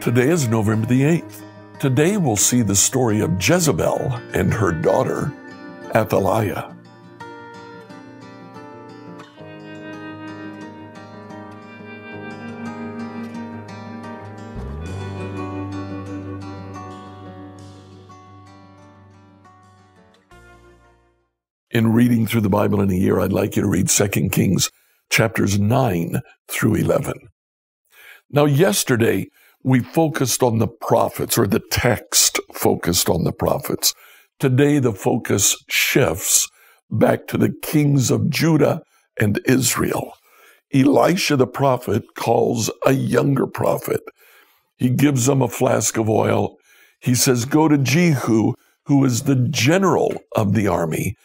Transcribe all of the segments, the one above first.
Today is November the 8th. Today we'll see the story of Jezebel and her daughter, Athaliah. In reading through the Bible in a year, I'd like you to read 2 Kings chapters 9 through 11. Now, yesterday, we focused on the prophets, or the text focused on the prophets. Today, the focus shifts back to the kings of Judah and Israel. Elisha the prophet calls a younger prophet. He gives them a flask of oil. He says, Go to Jehu, who is the general of the army,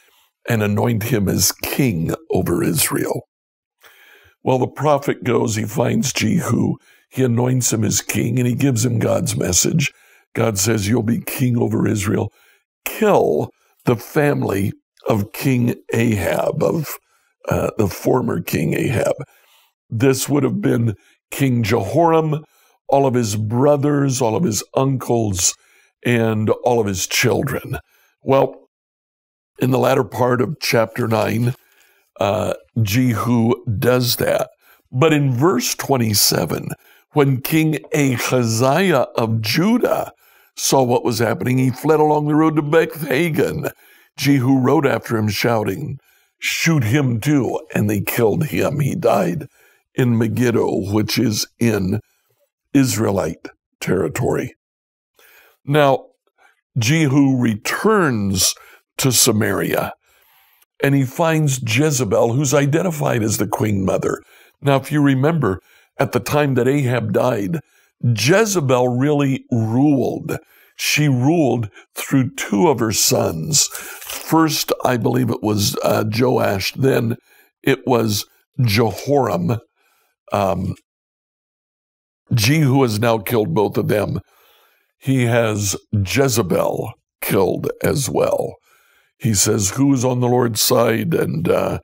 and anoint him as king over Israel. Well, the prophet goes, he finds Jehu, he anoints him as king, and he gives him God's message. God says, You'll be king over Israel. Kill the family of King Ahab, of uh, the former King Ahab. This would have been King Jehoram, all of his brothers, all of his uncles, and all of his children. Well, in the latter part of chapter 9, uh, Jehu does that. But in verse 27, when King Ahaziah of Judah saw what was happening, he fled along the road to Beth-haggan. Jehu rode after him, shouting, Shoot him too. And they killed him. He died in Megiddo, which is in Israelite territory. Now, Jehu returns to Samaria and he finds Jezebel, who's identified as the queen mother. Now, if you remember, at the time that Ahab died, Jezebel really ruled. She ruled through two of her sons. First, I believe it was uh, Joash, then it was Jehoram. Um, Jehu has now killed both of them. He has Jezebel killed as well he says, Who's on the Lord's side? And uh,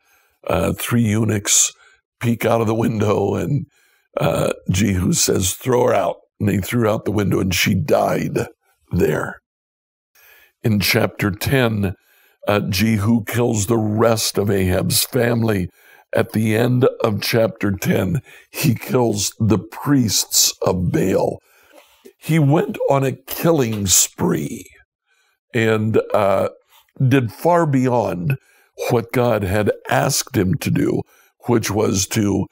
uh, three eunuchs peek out of the window, and uh, Jehu says, Throw her out. And they threw out the window, and she died there. In chapter 10, uh, Jehu kills the rest of Ahab's family. At the end of chapter 10, he kills the priests of Baal. He went on a killing spree. And uh, did far beyond what God had asked him to do, which was to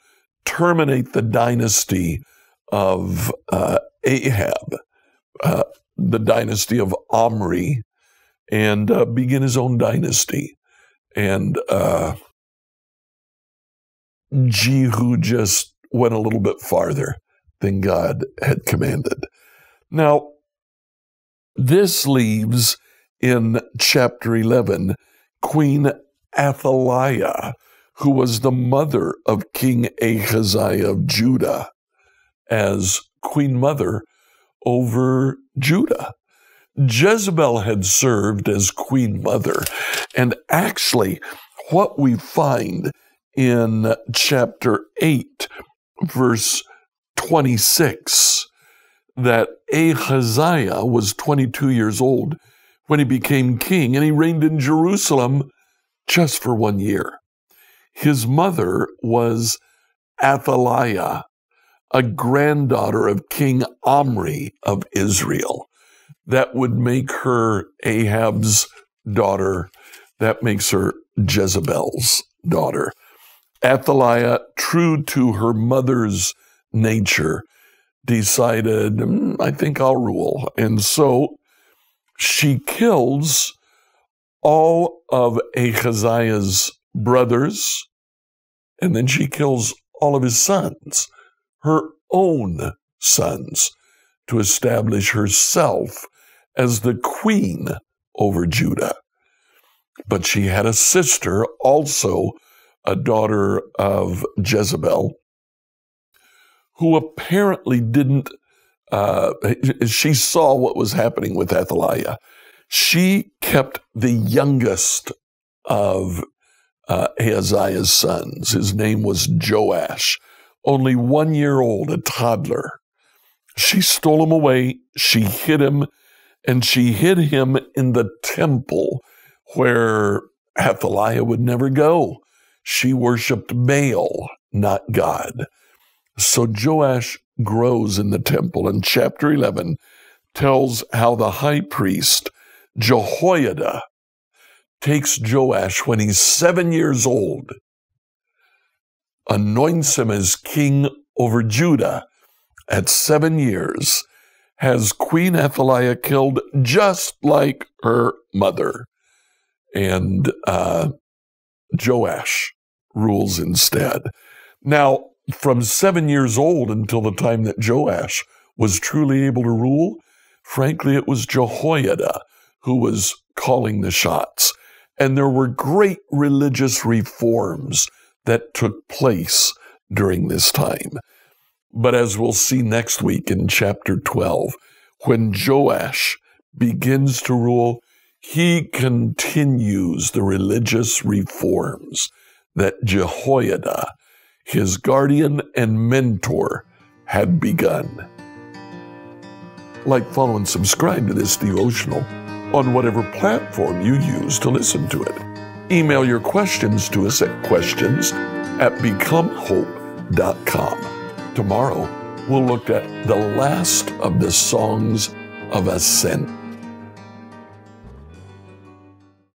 terminate the dynasty of uh, Ahab, uh, the dynasty of Omri, and uh, begin his own dynasty. And uh, Jehu just went a little bit farther than God had commanded. Now, this leaves in chapter 11, Queen Athaliah, who was the mother of King Ahaziah of Judah, as queen mother over Judah. Jezebel had served as queen mother. And actually, what we find in chapter 8, verse 26, that Ahaziah was 22 years old when he became king, and he reigned in Jerusalem just for one year. His mother was Athaliah, a granddaughter of King Omri of Israel. That would make her Ahab's daughter. That makes her Jezebel's daughter. Athaliah, true to her mother's nature, decided, mm, I think I'll rule. And so she kills all of Ahaziah's brothers, and then she kills all of his sons, her own sons, to establish herself as the queen over Judah. But she had a sister, also a daughter of Jezebel, who apparently didn't uh, she saw what was happening with Athaliah. She kept the youngest of uh, Ahaziah's sons. His name was Joash, only one year old, a toddler. She stole him away, she hid him, and she hid him in the temple where Athaliah would never go. She worshiped Baal, not God. So Joash grows in the temple, and chapter 11 tells how the high priest, Jehoiada, takes Joash when he's seven years old, anoints him as king over Judah at seven years, has Queen Athaliah killed just like her mother. And uh, Joash rules instead. Now, from seven years old until the time that Joash was truly able to rule, frankly, it was Jehoiada who was calling the shots. And there were great religious reforms that took place during this time. But as we'll see next week in chapter 12, when Joash begins to rule, he continues the religious reforms that Jehoiada, his guardian and mentor, had begun. Like, follow, and subscribe to this devotional on whatever platform you use to listen to it. Email your questions to us at questions at becomehope.com. Tomorrow, we'll look at the last of the songs of ascent.